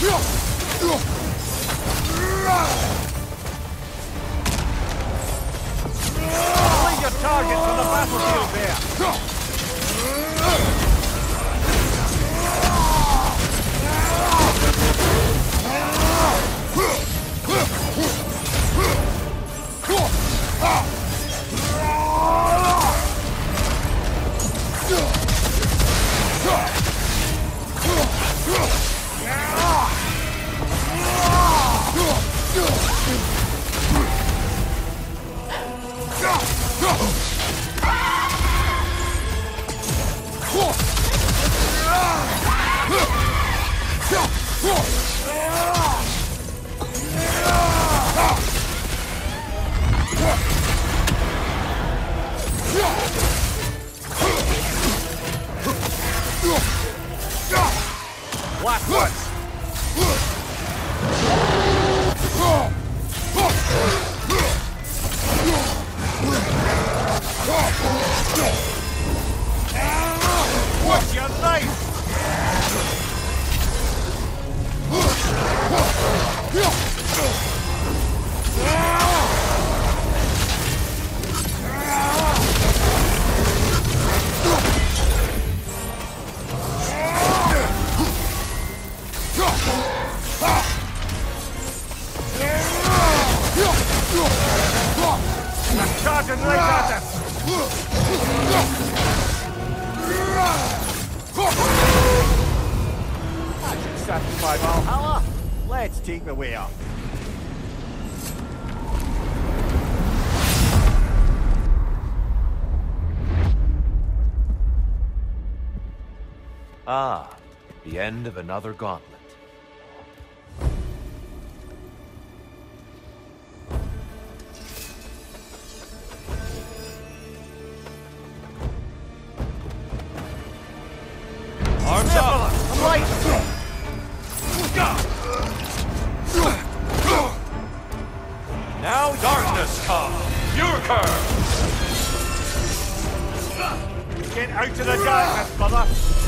Leave your targets on the battlefield there! What's Let's take the up. Ah, the end of another gauntlet. Arms up! I'm light! Now darkness come! Yurker! Get out of the darkness, brother!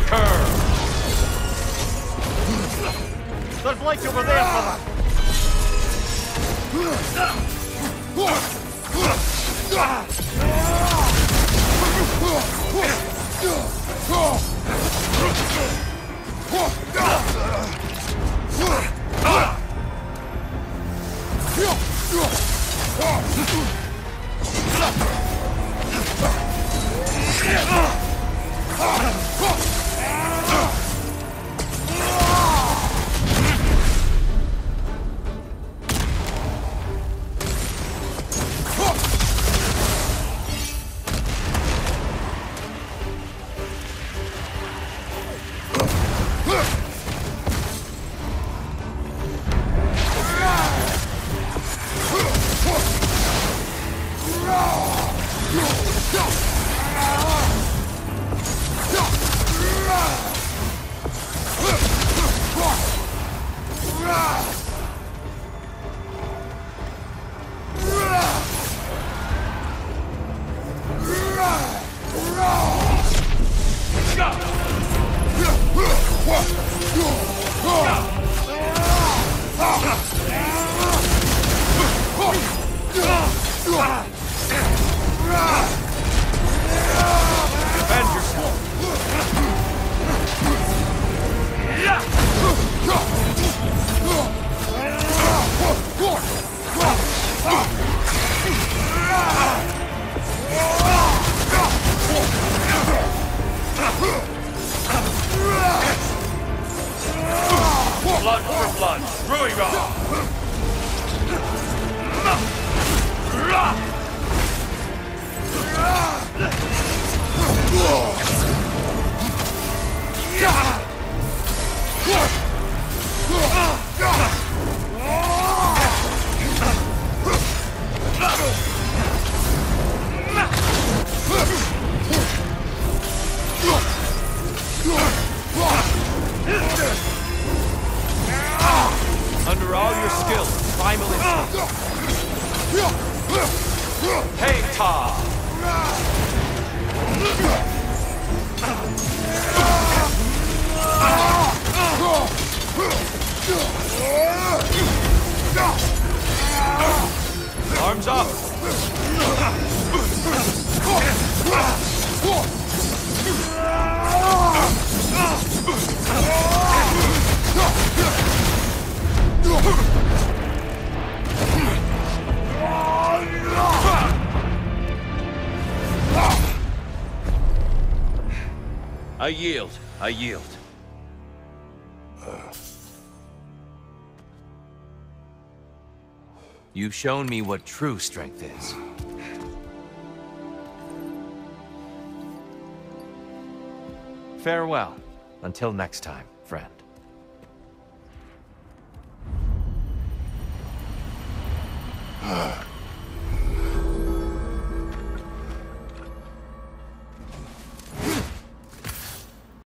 brother! There's light over there, brother! Defend! doing, Arms up! I yield. I yield. You've shown me what true strength is. Farewell. Until next time, friend. Ah.